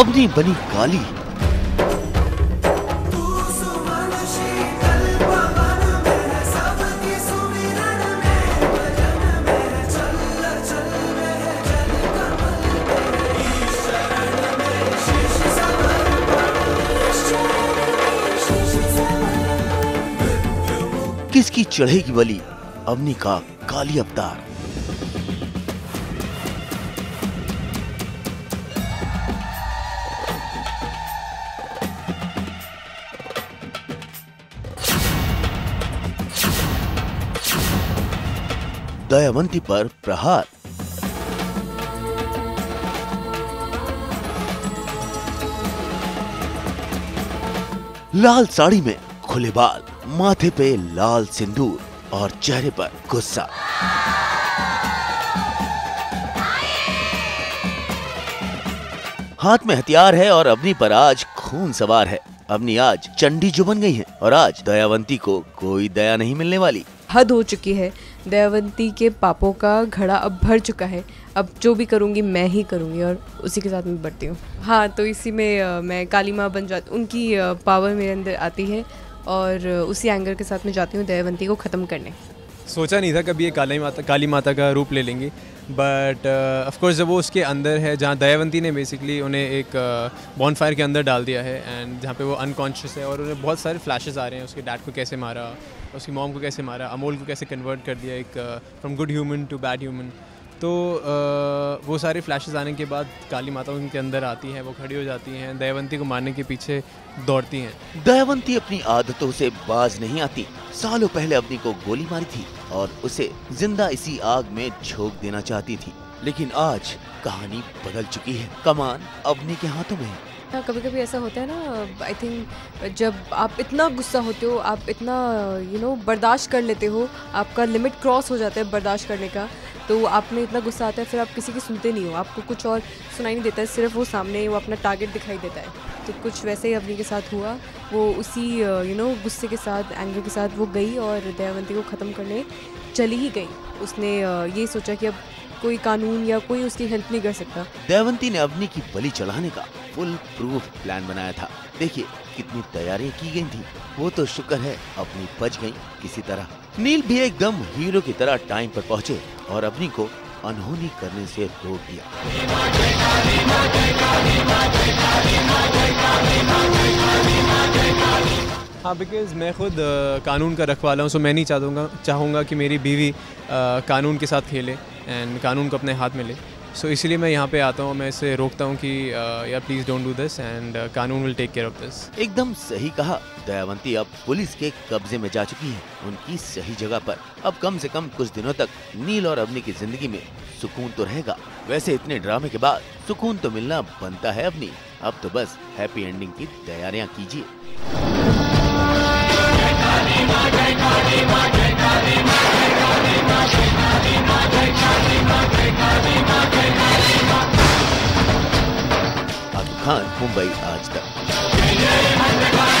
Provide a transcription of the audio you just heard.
अवनी बनी काली किसकी चढ़ेगी बलि? अवनी का काली अवतार। दयावंती पर प्रहार। लाल साड़ी में खुले बाल। माथे पे लाल सिंदूर और चेहरे पर गुस्सा। हाथ में हथियार है और अवनी पर आज खून सवार है। अवनी आज चंडी जो बन गई है और आज दयावंती को कोई दया नहीं मिलने वाली। हद हो चुकी है। दयावंती के पापों का घड़ा अब भर चुका है। अब जो भी करूँगी, मैं ही करूँगी और उसी के साथ मैं बढ़ती हूँ। हाँ तो इसी में मैं काली माँ बन जाती, उनकी पावर मेरे अंदर आती है। और उसी एंगर के साथ मैं जाती हूँ दयावंती को ख़त्म करने। सोचा नहीं था कभी ये काली माता काली माता का रूप ले लेंगी बट ऑफ़ कोर्स जब वो उसके अंदर है, जहाँ दयावंती ने बेसिकली उन्हें एक बॉन फायर के अंदर डाल दिया है एंड जहाँ पे वो अनकॉन्शियस है, और उन्हें बहुत सारे फ्लैशेस आ रहे हैं, उसके डैड को कैसे मारा, उसकी मॉम को कैसे मारा, अमोल को कैसे कन्वर्ट कर दिया एक from good human to bad human तो आ, वो सारे फ्लैशेस आने के बाद काली माता उनके अंदर आती हैं वो खड़ी हो जाती हैं दयावंती को मारने के पीछे दौड़ती हैं। दयावंती अपनी आदतों से बाज नहीं आती। सालों पहले अपनी को गोली मारी थी और उसे ज़िंदा इसी आग में झोंक देना चाहती थी। लेकिन आज कहानी बदल चुकी है। कमान अवनी के हाथों में है। हाँ कभी कभी ऐसा होता है ना आई थिंक जब आप इतना गुस्सा होते हो, आप इतना यू नो बर्दाश्त कर लेते हो, आपका लिमिट क्रॉस हो जाता है बर्दाश्त करने का तो आप में इतना गुस्सा आता है, फिर आप किसी की सुनते नहीं हो, आपको कुछ और सुनाई नहीं देता है, सिर्फ़ वो सामने वो अपना टारगेट दिखाई देता है। तो कुछ वैसे ही अपनी के साथ हुआ, वो उसी यू नो गुस्से के साथ एंगर के साथ वो गई और दयावंती को ख़त्म करने चली ही गई। उसने ये सोचा कि अब कोई कानून या कोई उसकी हेल्प नहीं कर सकता। देवंती ने अवनी की बलि चढ़ाने का फुल प्रूफ प्लान बनाया था। देखिए, कितनी तैयारियाँ की गई थी। वो तो शुक्र है अपनी बच गई किसी तरह। नील भी एकदम हीरो की तरह टाइम पर पहुँचे और अवनी को अनहोनी करने से रोक दिया। हाँ बिकॉज़ मैं खुद कानून का रखवाला हूँ सो मैं नहीं चाहूँगा चाहूँगा कि मेरी बीवी कानून के साथ खेले एंड कानून को अपने हाथ में ले। सो इसलिए मैं यहाँ पे आता हूँ, मैं इसे रोकता हूँ कि यार please don't do this and कानून will take care of this एकदम सही कहा। दयावंती अब पुलिस के कब्जे में जा चुकी है, उनकी सही जगह पर। अब कम से कम कुछ दिनों तक नील और अवनी की ज़िंदगी में सुकून तो रहेगा। वैसे इतने ड्रामे के बाद सुकून तो मिलना बनता है अवनी अब तो बस हैप्पी एंडिंग की तैयारियाँ कीजिए। खान मुंबई आज तक।